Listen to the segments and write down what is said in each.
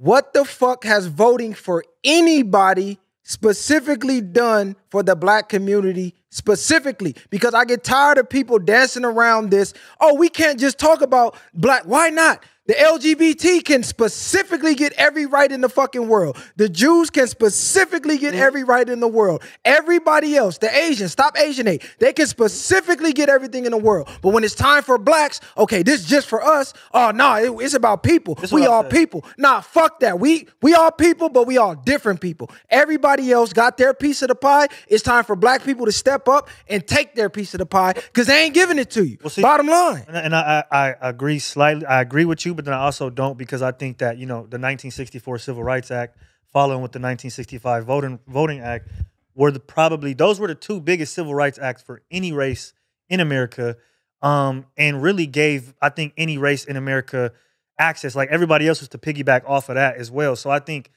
what the fuck has voting for anybody specifically done for the black community specifically because I get tired of people dancing around this. Oh, we can't just talk about black. Why not? The LGBT can specifically get every right in the fucking world. The Jews can specifically get every right in the world. Everybody else, the Asians, stop Asian hate, they can specifically get everything in the world. But when it's time for blacks, okay, this is just for us. Oh no, it, it's about people. This we all people. Nah, fuck that. We we all people, but we all different people. Everybody else got their piece of the pie. It's time for black people to step up and take their piece of the pie because they ain't giving it to you. Well, see, Bottom line. And I, I I agree slightly. I agree with you but then I also don't because I think that you know the 1964 Civil Rights Act, following with the 1965 Voting Voting Act, were the probably those were the two biggest civil rights acts for any race in America, um, and really gave I think any race in America access. Like everybody else was to piggyback off of that as well. So I think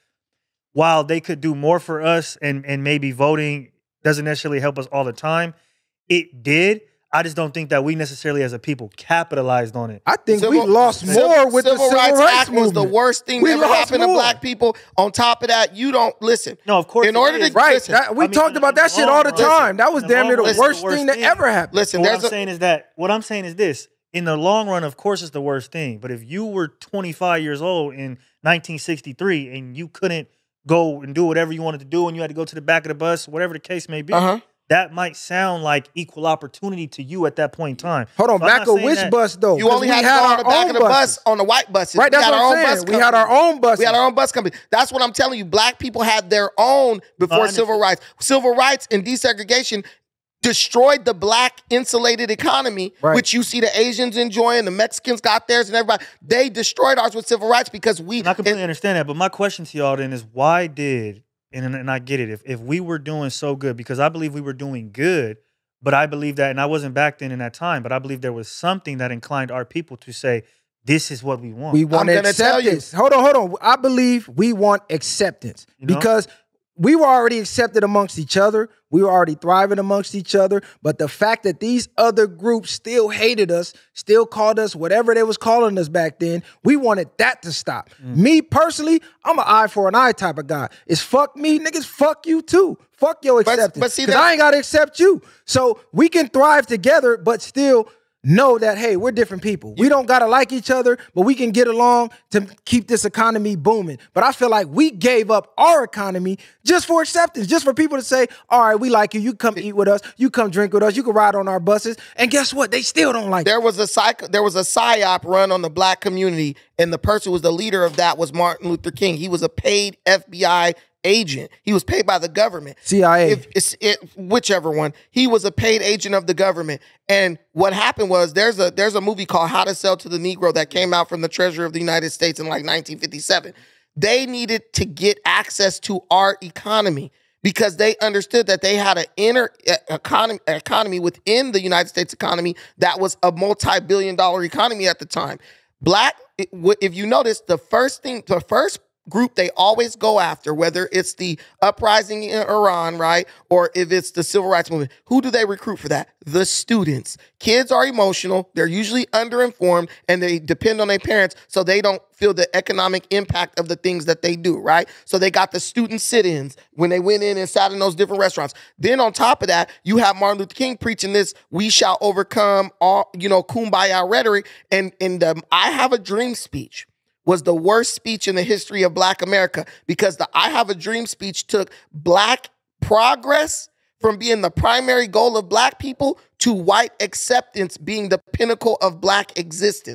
while they could do more for us and and maybe voting doesn't necessarily help us all the time, it did I just don't think that we necessarily as a people capitalized on it. I think civil, we lost more with the Civil Rights, Rights Act movement. was the worst thing we that ever happened more. to black people. On top of that, you don't listen. No, of course. In order to right, listen, that, we I mean, talked about that shit all the time. that was damn near the, worst, the worst thing, that ever happened. Listen, what I'm a, saying is that what I'm saying is this: in the long run, of course, it's the worst thing. But if you were 25 years old in 1963 and you couldn't go and do whatever you wanted to do, and you had to go to the back of the bus, whatever the case may be. Uh-huh that might sound like equal opportunity to you at that point in time. Hold on, so back of which bus though? You only had to go on the back of the buses. bus on the white buses. Right, that's what I'm saying. we had our own bus. We had our own bus company. That's what I'm telling you. Black people had their own before civil rights. Civil rights and desegregation destroyed the black insulated economy, right. which you see the Asians enjoying, the Mexicans got theirs, and everybody. They destroyed ours with civil rights because we. And I completely and, understand that, but my question to y'all then is why did and and I get it. If if we were doing so good, because I believe we were doing good, but I believe that, and I wasn't back then in that time, but I believe there was something that inclined our people to say, "This is what we want." We want I'm acceptance. Hold on, hold on. I believe we want acceptance you know? because we were already accepted amongst each other. We were already thriving amongst each other. But the fact that these other groups still hated us, still called us whatever they was calling us back then, we wanted that to stop. Mm. Me personally, I'm an eye for an eye type of guy. It's fuck me, niggas, fuck you too. Fuck your acceptance. But, but see, I ain't gotta accept you. So we can thrive together, but still know that hey we're different people. We don't gotta like each other but we can get along to keep this economy booming. But i feel like we gave up our economy just for acceptance just for people to say all right we like you. You come eat with us. You come drink with us. You can ride on our buses. And guess what? They still don't like there was a psych there was a psyop run on the black community and the person who was the leader of that was martin luther king. He was a paid fbi agent. He was paid by the government. CIA. If it's it, whichever one. He was a paid agent of the government. And what happened was there's a there's a movie called How to Sell to the Negro that came out from the Treasury of the United States in like 1957. They needed to get access to our economy because they understood that they had an inner economy economy within the United States economy that was a multi-billion dollar economy at the time. Black if you notice the first thing the first group they always go after, whether it's the uprising in Iran, right, or if it's the civil rights movement. Who do they recruit for that? The students. Kids are emotional, they're usually underinformed, and they depend on their parents so they don't feel the economic impact of the things that they do, right? So they got the student sit-ins when they went in and sat in those different restaurants. Then on top of that, you have Martin Luther King preaching this "We shall overcome all," you know, kumbaya rhetoric, and and the "I Have a Dream" speech was the worst speech in the history of Black America because the I Have a Dream speech took Black progress from being the primary goal of Black people to white acceptance being the pinnacle of Black existence.